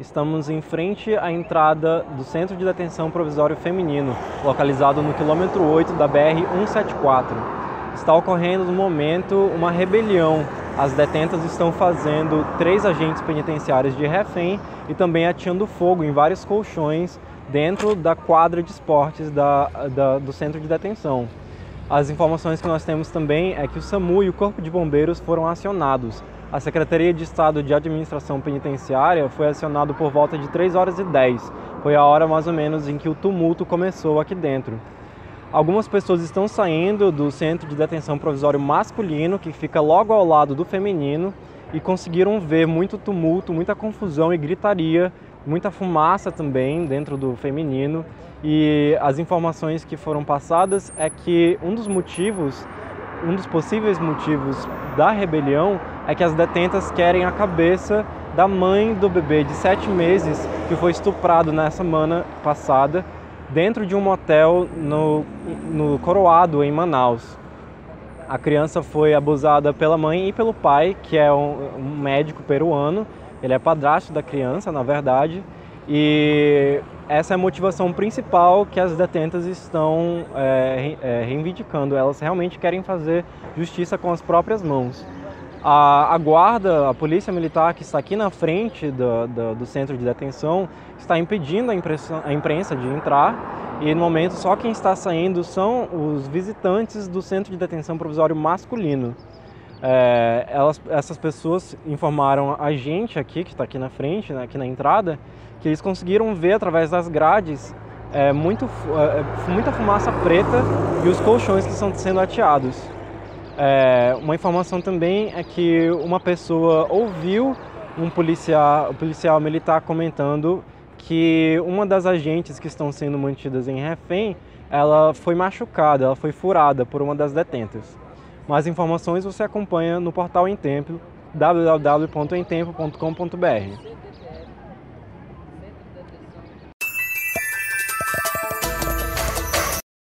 estamos em frente à entrada do Centro de Detenção Provisório Feminino, localizado no quilômetro 8 da BR-174. Está ocorrendo no momento uma rebelião. As detentas estão fazendo três agentes penitenciários de refém e também ateando fogo em vários colchões dentro da quadra de esportes da, da, do centro de detenção. As informações que nós temos também é que o SAMU e o Corpo de Bombeiros foram acionados a Secretaria de Estado de Administração Penitenciária foi acionada por volta de 3 horas e 10. Foi a hora mais ou menos em que o tumulto começou aqui dentro. Algumas pessoas estão saindo do centro de detenção provisório masculino, que fica logo ao lado do feminino, e conseguiram ver muito tumulto, muita confusão e gritaria, muita fumaça também dentro do feminino. E as informações que foram passadas é que um dos motivos, um dos possíveis motivos da rebelião é que as detentas querem a cabeça da mãe do bebê de sete meses que foi estuprado na semana passada dentro de um motel no, no Coroado, em Manaus. A criança foi abusada pela mãe e pelo pai, que é um, um médico peruano. Ele é padrasto da criança, na verdade, e essa é a motivação principal que as detentas estão é, é, reivindicando. Elas realmente querem fazer justiça com as próprias mãos. A, a, guarda, a polícia militar que está aqui na frente do, do, do centro de detenção está impedindo a, a imprensa de entrar e no momento só quem está saindo são os visitantes do centro de detenção provisório masculino. É, elas, essas pessoas informaram a gente aqui, que está aqui na frente, né, aqui na entrada, que eles conseguiram ver através das grades é, muito, é, muita fumaça preta e os colchões que estão sendo ateados. É, uma informação também é que uma pessoa ouviu um policial, um policial militar comentando que uma das agentes que estão sendo mantidas em refém, ela foi machucada, ela foi furada por uma das detentas. Mais informações você acompanha no portal Em Tempo, www.emtempo.com.br.